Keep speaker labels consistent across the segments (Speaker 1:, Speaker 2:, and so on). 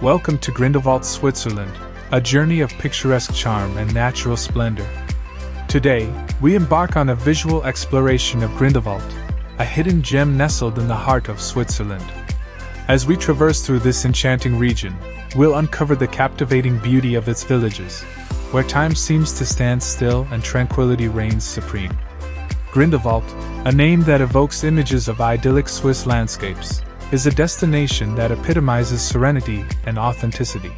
Speaker 1: Welcome to Grindelwald, Switzerland, a journey of picturesque charm and natural splendor. Today, we embark on a visual exploration of Grindelwald, a hidden gem nestled in the heart of Switzerland. As we traverse through this enchanting region, we'll uncover the captivating beauty of its villages, where time seems to stand still and tranquility reigns supreme. Grindelwald, a name that evokes images of idyllic Swiss landscapes, is a destination that epitomizes serenity and authenticity.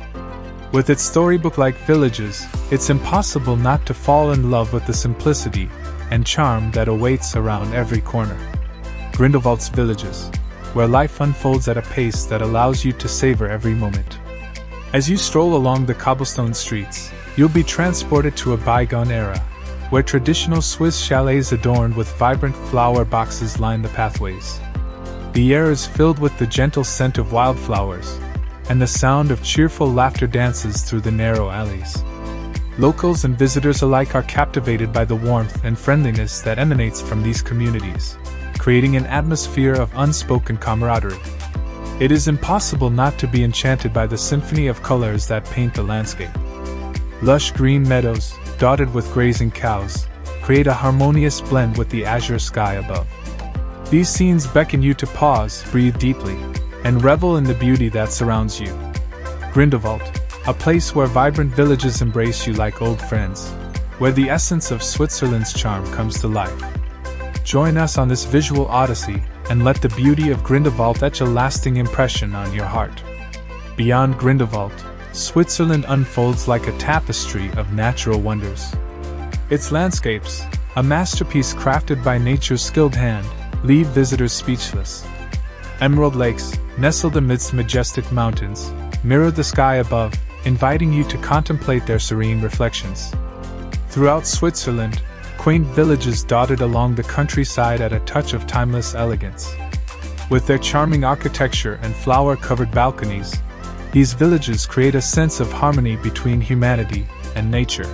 Speaker 1: With its storybook like villages, it's impossible not to fall in love with the simplicity and charm that awaits around every corner. Grindelwald's villages, where life unfolds at a pace that allows you to savor every moment. As you stroll along the cobblestone streets, you'll be transported to a bygone era, where traditional Swiss chalets adorned with vibrant flower boxes line the pathways. The air is filled with the gentle scent of wildflowers, and the sound of cheerful laughter dances through the narrow alleys. Locals and visitors alike are captivated by the warmth and friendliness that emanates from these communities, creating an atmosphere of unspoken camaraderie. It is impossible not to be enchanted by the symphony of colors that paint the landscape. Lush green meadows, dotted with grazing cows, create a harmonious blend with the azure sky above. These scenes beckon you to pause, breathe deeply, and revel in the beauty that surrounds you. Grindelwald, a place where vibrant villages embrace you like old friends, where the essence of Switzerland's charm comes to life. Join us on this visual odyssey and let the beauty of Grindelwald etch a lasting impression on your heart. Beyond Grindelwald, Switzerland unfolds like a tapestry of natural wonders. Its landscapes, a masterpiece crafted by nature's skilled hand, leave visitors speechless. Emerald lakes, nestled amidst majestic mountains, mirror the sky above, inviting you to contemplate their serene reflections. Throughout Switzerland, quaint villages dotted along the countryside at a touch of timeless elegance. With their charming architecture and flower covered balconies, these villages create a sense of harmony between humanity and nature.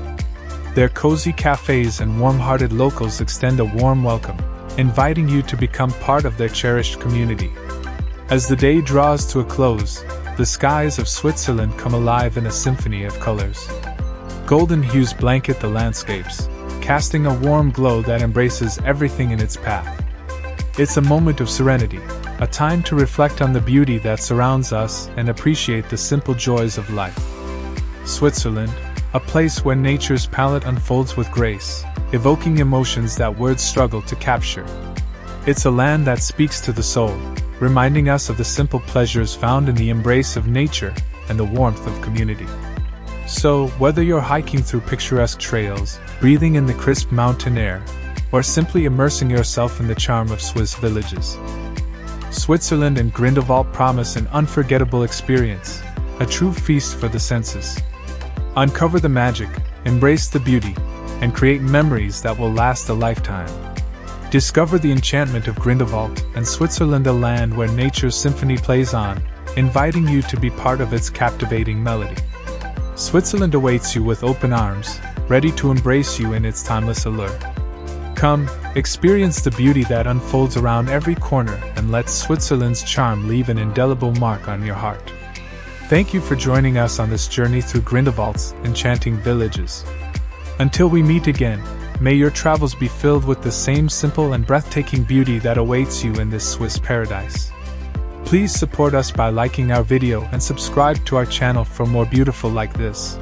Speaker 1: Their cozy cafes and warm hearted locals extend a warm welcome, inviting you to become part of their cherished community. As the day draws to a close, the skies of Switzerland come alive in a symphony of colors. Golden hues blanket the landscapes, casting a warm glow that embraces everything in its path. It's a moment of serenity, a time to reflect on the beauty that surrounds us and appreciate the simple joys of life. Switzerland, a place where nature's palette unfolds with grace, evoking emotions that words struggle to capture. It's a land that speaks to the soul, reminding us of the simple pleasures found in the embrace of nature and the warmth of community. So, whether you're hiking through picturesque trails, breathing in the crisp mountain air, or simply immersing yourself in the charm of Swiss villages, Switzerland and Grindelwald promise an unforgettable experience, a true feast for the senses. Uncover the magic, embrace the beauty, and create memories that will last a lifetime. Discover the enchantment of Grindelwald and Switzerland, a land where nature's symphony plays on, inviting you to be part of its captivating melody. Switzerland awaits you with open arms, ready to embrace you in its timeless allure. Come, experience the beauty that unfolds around every corner and let Switzerland's charm leave an indelible mark on your heart. Thank you for joining us on this journey through Grindelwald's enchanting villages. Until we meet again, may your travels be filled with the same simple and breathtaking beauty that awaits you in this Swiss paradise. Please support us by liking our video and subscribe to our channel for more beautiful like this.